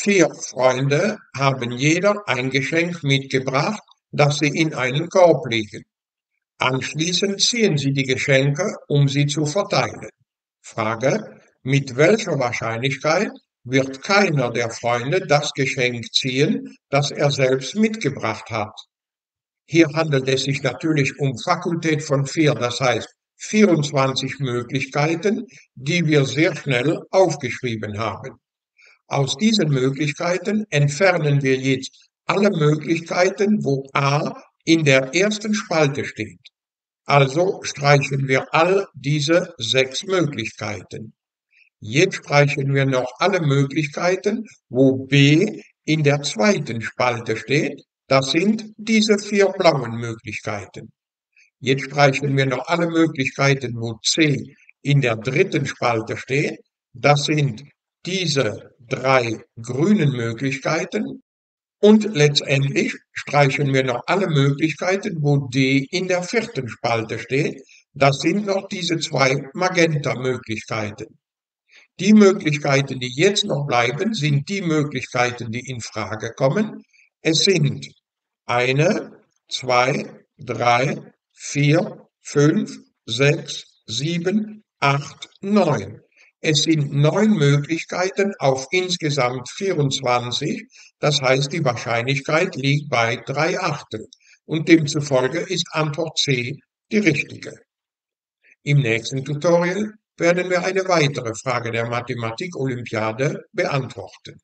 Vier Freunde haben jeder ein Geschenk mitgebracht, das sie in einen Korb legen. Anschließend ziehen sie die Geschenke, um sie zu verteilen. Frage, mit welcher Wahrscheinlichkeit wird keiner der Freunde das Geschenk ziehen, das er selbst mitgebracht hat? Hier handelt es sich natürlich um Fakultät von vier, das heißt 24 Möglichkeiten, die wir sehr schnell aufgeschrieben haben. Aus diesen Möglichkeiten entfernen wir jetzt alle Möglichkeiten, wo A in der ersten Spalte steht. Also streichen wir all diese sechs Möglichkeiten. Jetzt streichen wir noch alle Möglichkeiten, wo B in der zweiten Spalte steht. Das sind diese vier blauen Möglichkeiten. Jetzt streichen wir noch alle Möglichkeiten, wo C in der dritten Spalte steht. Das sind diese drei grünen Möglichkeiten. Und letztendlich streichen wir noch alle Möglichkeiten, wo D in der vierten Spalte steht. Das sind noch diese zwei Magenta-Möglichkeiten. Die Möglichkeiten, die jetzt noch bleiben, sind die Möglichkeiten, die in Frage kommen. Es sind eine, zwei, drei, vier, fünf, sechs, sieben, acht, neun. Es sind neun Möglichkeiten auf insgesamt 24, das heißt die Wahrscheinlichkeit liegt bei drei Achtel und demzufolge ist Antwort C die richtige. Im nächsten Tutorial werden wir eine weitere Frage der Mathematik-Olympiade beantworten.